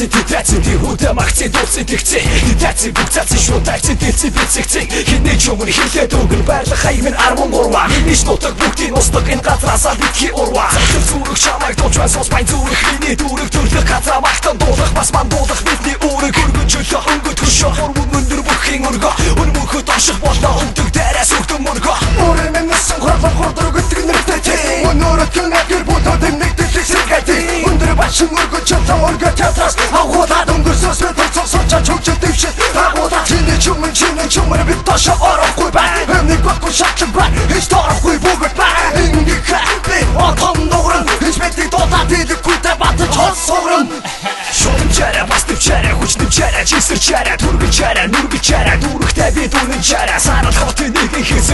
Медиаци тэтаци ти худа махци дуци тэгци Тэтаци бүгцаци шуудайци дэлци бицэгци Хинэ чумын хэлээд өнгөр байрлах хаймын армон урва Иш нутаг бүгдийн устдаг энэ газраасаа битгий урва. Захир зүрх чамайг дуучвай сос байн зүрх. Миний дүрх төрлөх газра махтан дуулах бас мандуулах бидний үүрэг Өргөн чөлөө өнгөт хөшөө хурмын өндөр бүхийн өргөө Өнмөхөд оших болно өндөг дээрээс өгдөн мөргөө Өөрийн минь хорлох хурдраг гэдэг нэртэй чи Өнөөрөө гэнэ гэр бүтэд нэгдэлэг сэргэти Өндөр башин өргөж чамтай өргөж чатраас Агуулаад өнгөрсөс мэт толцоо соча чөгчөд дэвшээ Агуулаад чиний чумын чиний чумын бит тошо орохгүй бай. Хэмник батгүй шатчин бай Хич торохгүй бүгд бай. Ингээ хэппи отом нууран Хич мэдий дуудаад идэхгүй тэ батж хол сууран Шуумчара бас төвчара хүч төвчара чисэрчара түргэчара нүргэчара дүүрхтэй би дүүнэн чара санал хотын нэг хэсэг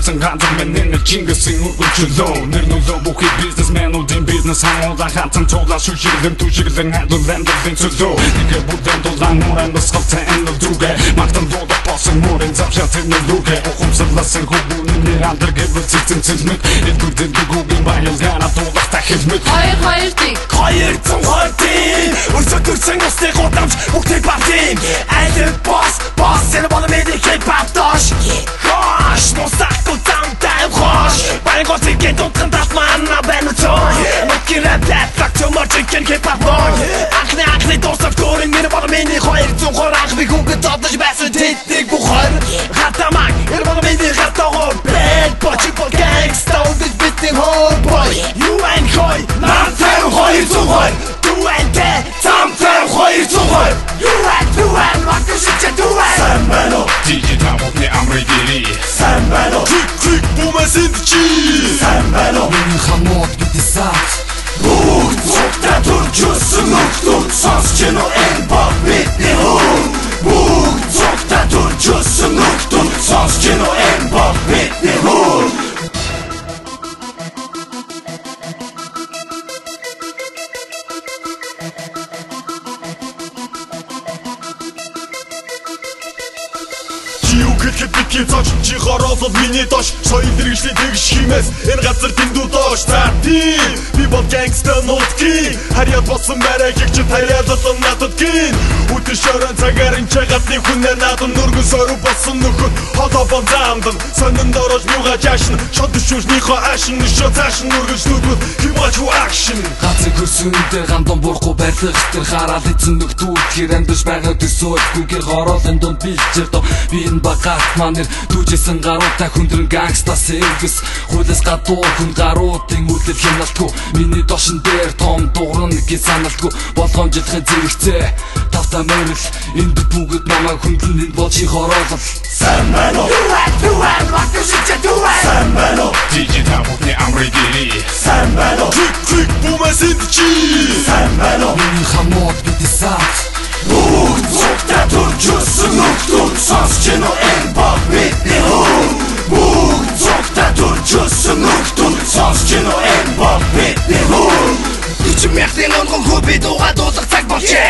ганцхан минь нэг чингэсэн үргэлжлөө Нэр нөлөө бүхий бизнесменуудын бизнес хамуулан хатсан туулаа шүшиглэн түшиглэн хадун амьдралын цөлөө Нэгэ бүдэн дулаан муран босголцэн энэ дүгэ Мактан дуудах босон мурын завшаа тэрнэ лүгэ Ухамсарласан хөвгүүний андэр гэвэл цэцэн цэлмэг Эдгүрдэн дүгүүгийн баялгаана дуулах тахилмэг Хоёр хоёр дэг. Хоёр зам хойдын Өрсөдөрсөн усны гудамж бүгдийг бартын Айдэн бос бос сэр боно мэдээ хип хоп дош Хош мусаку замтай хош. Баян гоцыг ген тутхан татман на бэнэ цой. Нутки рэп рэп фак ту морч ген хип хоп бой. Анхны анхны дурсав дөрин мэр боно миний хоёр зам хор анх би хүүхэд зодож байсан тэтник Юу гэхэд битгий цааш чи хороолол миний доош. Соёл хэрэгжлийн тэгш химээс энэ газар дэндүү доош. За тийм би бол гангста нутгийн харьяат болсон барай гих чи тариалал надад гин үтэн шорон цагаар энэ чагатны хүнээ надад нүргэн сорив болсон нөхөд. Холоо бонзаамдан сонин дорож мууга жаашин шод шүүрнийхөө аашин нөшөө цаашин нүргэж нүдгүүд химач акшн Ганцыг хөрсөндөө гандон бурхгүй барилах тэр хараад эзэн нөхдүүд хэр амьдж байгаа төсөөлгүйгээр хороолын дунд бэлчэрдөө би энэ багаат манер дүүжсэн гаруутай хүндрэн гангста сервис хуулиас гадуур хүн гаруудын үлдэл хяналтгүй миний дошин дээр том дууран гэж саналтгүй. Болгоомжлохын зэрэгцээ тавта мэрэл. Энд бүгд намайг хүндлэн энэ бол чи хороолол Сайн байна уу? You and you and ваку шичэ дуан Сайн байна уу? DJ тамовны амрын дэрий Сайн байна уу? Клик клик бумасэнд чи. Сайн байна уу? Миний хамоод би десант Бүгд цогта төржсөн нөхдөд сонсч гэнэ энэ баг бидний хүн Бүгд цогта төржсөн нөхдөд сонсч гэнэ энэ баг бидний хүн Үчим мяхтын онгон хөби дууга дуулах цаг болжээ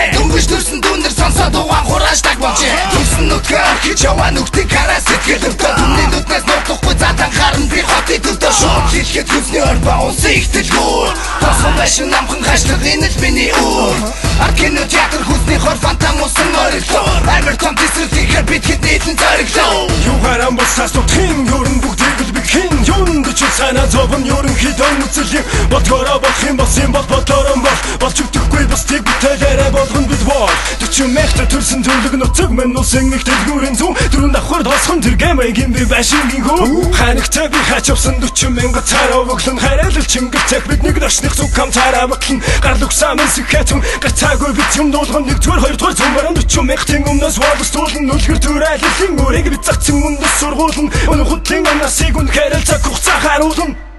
болжээ. Төрсөн нүдгээр хич яваа нүхтийн караа сэтгэл өвдөө Түмний нүднээс нуухдахгүй затан харан би хотын төвдөө Шууд хэлэхэд хүсний орба унсан ихтэлгүй Тосон байшин намхан хашлаг энэ л миний үр. Арт кино театр хүсний хор фантам усан ориглоо Амар том тесрэл тийхэр бид хэд нийтэн зориглоо Юугаар амбасаас тутхин ерөн бүгдийг л би хин юунд ч санаа зовн ерөн хідэн үцэл Бодгороо болох юм бас юм бол бодлорон бол Болж өгдөхгүй бас тийг бүтээлээрээ болгон бид бол Төчөн мэхтэр төрсөн төрлөг нуцэг мэн усын их дэлгүүрэн зүүн Дөрөв давхар тосхон тэр гэмэгийн би байшингийн хөө Хань нэгтэй би хачвсан 40 мянга цараа өглөн харайлал чингэр цах биднийг дашных зүг хам цараа ботлон гар лүгсам сэхэтэн гацаагүй бид юм дуулган нэгдүгээр хоёрдугаар цөмөрөн 40 мянгатын өмнөөс воолс туулан нүлгэр төрөөллийн үрийг бид загцсан өмнөс сургуулн өнө хутлын анасыг үн харилцаа хугацаа харуулна